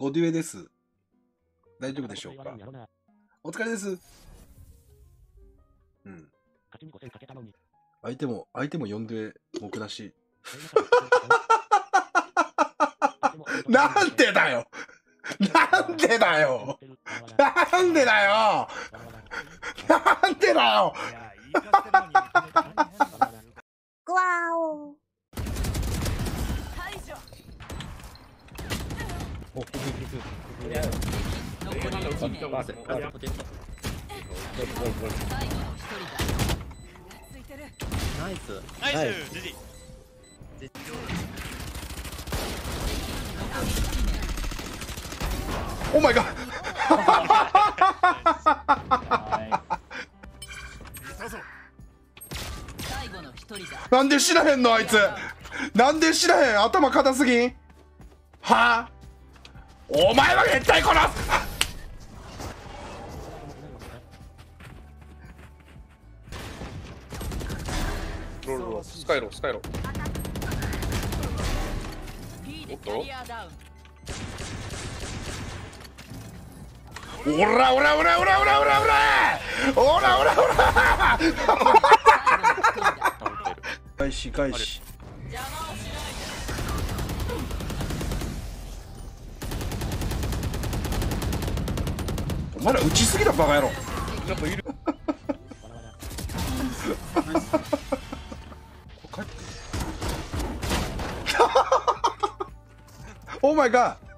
ゴデュエです。大丈夫でしょうか？お疲れです。うん。勝ちに5000かけたのに。相手も、相手も呼んで、僕だし。なんでだよ！なんでだよ！なんでだよ！なんでだよここナイスナイスジジお前が。なんで知らへんのあいつ。なんで知らへん頭硬すぎん？はあ？お前は絶対殺すロロールスカイロスカイロダウンオラオラオラオラオラオラオラオラし返しお前ら打ちすぎだバカ野郎。なんかいる。オーマイガー